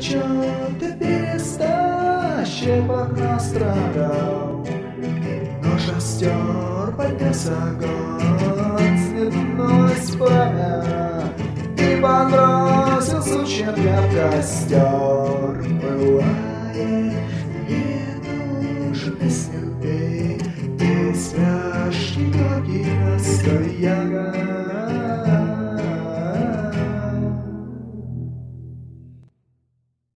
чё ты перестащил настрадал? но растер, поднес огонь, сметнулась пламя, И подбросил сучья в костер. Пылает, не нужен песню пей, Ты спяшь, ноги настояга.